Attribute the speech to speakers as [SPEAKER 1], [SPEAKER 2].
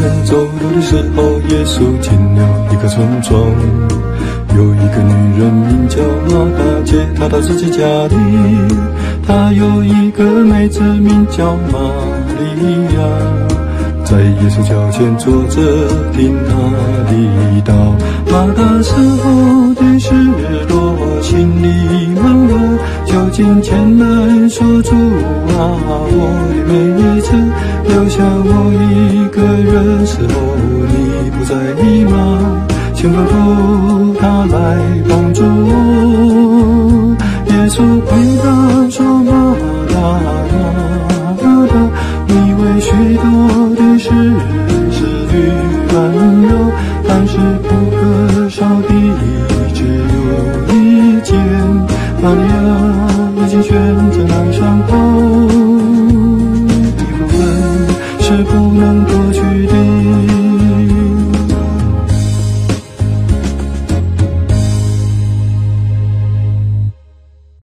[SPEAKER 1] 人走路的时候，耶稣进了一个村庄，有一个女人名叫马大姐，她到自己家里，她有一个妹子名叫玛利亚，在耶稣脚前坐着听他的道。马大时候的失落，心里忙碌，就近前来说主啊，我每一次留下我一个人时候，你不在意吗？请求主他来帮助我。耶稣回答说：马大马大，你为许多的事思虑烦扰，但是不可少的只有一件。玛利亚已经选择那上好，你不能。